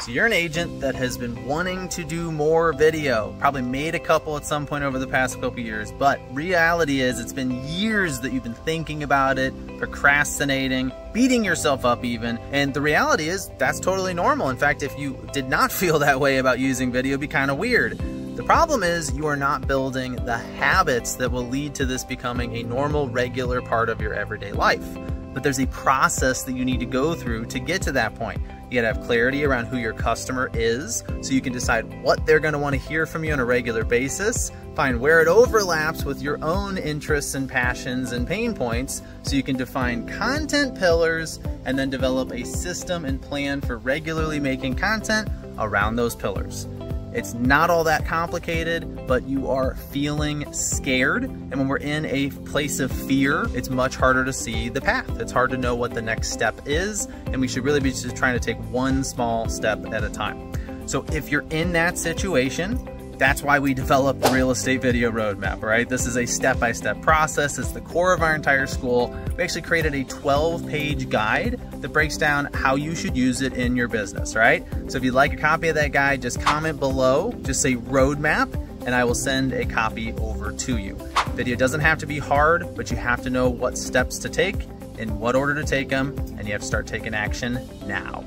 So you're an agent that has been wanting to do more video, probably made a couple at some point over the past couple years, but reality is it's been years that you've been thinking about it, procrastinating, beating yourself up even, and the reality is that's totally normal. In fact, if you did not feel that way about using video, it'd be kind of weird. The problem is you are not building the habits that will lead to this becoming a normal, regular part of your everyday life. But there's a process that you need to go through to get to that point. You gotta have clarity around who your customer is so you can decide what they're gonna wanna hear from you on a regular basis, find where it overlaps with your own interests and passions and pain points so you can define content pillars and then develop a system and plan for regularly making content around those pillars. It's not all that complicated, but you are feeling scared. And when we're in a place of fear, it's much harder to see the path. It's hard to know what the next step is. And we should really be just trying to take one small step at a time. So if you're in that situation, that's why we developed the real estate video roadmap, right? This is a step-by-step -step process. It's the core of our entire school. We actually created a 12-page guide that breaks down how you should use it in your business, right? So if you'd like a copy of that guide, just comment below, just say roadmap, and I will send a copy over to you. Video doesn't have to be hard, but you have to know what steps to take, in what order to take them, and you have to start taking action now.